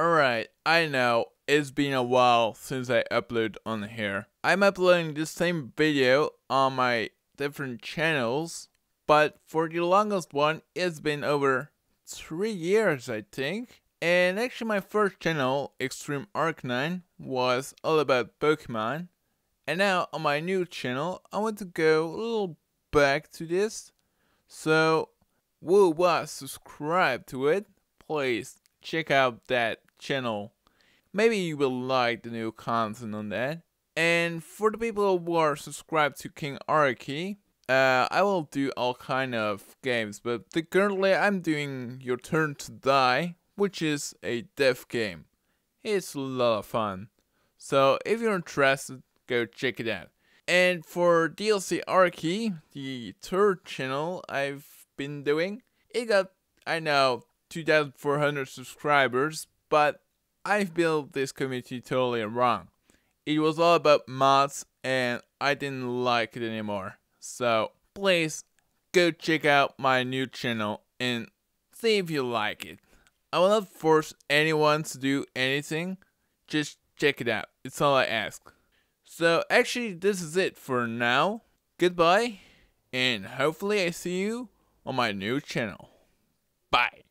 Alright, I know it's been a while since I upload on here. I'm uploading the same video on my different channels, but for the longest one, it's been over 3 years I think. And actually my first channel, Xtreme Arcanine, was all about Pokemon. And now on my new channel, I want to go a little back to this. So, who was subscribed to it, please check out that channel. Maybe you will like the new content on that. And for the people who are subscribed to King Araki, uh, I will do all kind of games, but currently I'm doing Your Turn to Die, which is a death game. It's a lot of fun. So if you're interested, go check it out. And for DLC Arky, the third channel I've been doing, it got, I know, 2,400 subscribers, but I've built this community totally wrong. It was all about mods and I didn't like it anymore. So please go check out my new channel and see if you like it. I will not force anyone to do anything, just check it out. It's all I ask. So actually this is it for now. Goodbye and hopefully I see you on my new channel. Bye.